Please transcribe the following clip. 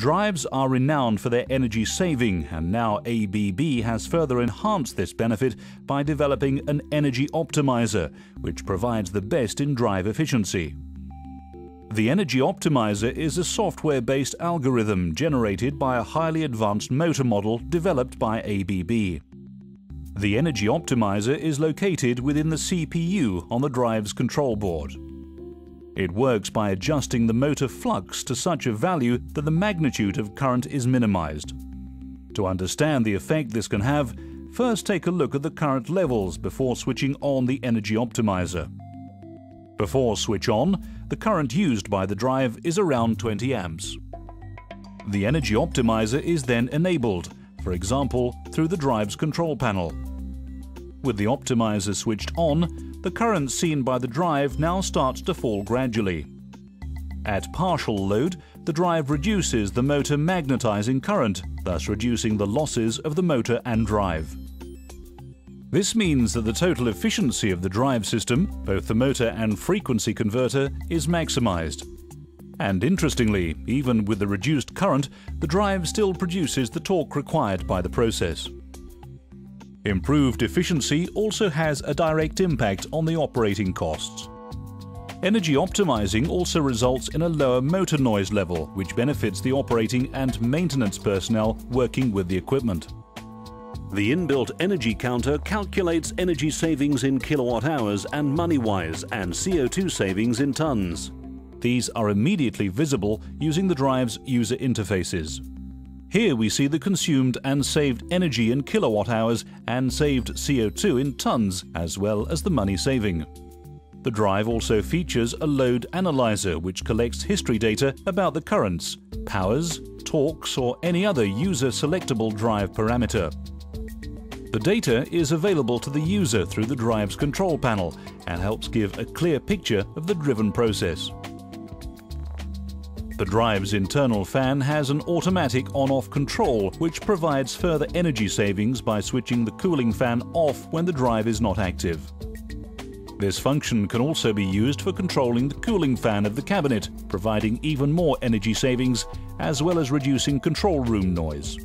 Drives are renowned for their energy saving, and now ABB has further enhanced this benefit by developing an energy optimizer, which provides the best in drive efficiency. The Energy Optimizer is a software-based algorithm generated by a highly advanced motor model developed by ABB. The Energy Optimizer is located within the CPU on the drive's control board. It works by adjusting the motor flux to such a value that the magnitude of current is minimized. To understand the effect this can have, first take a look at the current levels before switching on the Energy Optimizer. Before switch on, the current used by the drive is around 20 amps. The Energy Optimizer is then enabled, for example through the drive's control panel. With the optimizer switched on, the current seen by the drive now starts to fall gradually. At partial load, the drive reduces the motor magnetizing current, thus reducing the losses of the motor and drive. This means that the total efficiency of the drive system, both the motor and frequency converter, is maximized. And interestingly, even with the reduced current, the drive still produces the torque required by the process. Improved efficiency also has a direct impact on the operating costs. Energy optimizing also results in a lower motor noise level, which benefits the operating and maintenance personnel working with the equipment. The inbuilt energy counter calculates energy savings in kilowatt hours and money-wise and CO2 savings in tons. These are immediately visible using the drive's user interfaces. Here we see the consumed and saved energy in kilowatt hours and saved CO2 in tons, as well as the money saving. The drive also features a load analyzer which collects history data about the currents, powers, torques or any other user selectable drive parameter. The data is available to the user through the drive's control panel and helps give a clear picture of the driven process. The drive's internal fan has an automatic on-off control which provides further energy savings by switching the cooling fan off when the drive is not active. This function can also be used for controlling the cooling fan of the cabinet, providing even more energy savings as well as reducing control room noise.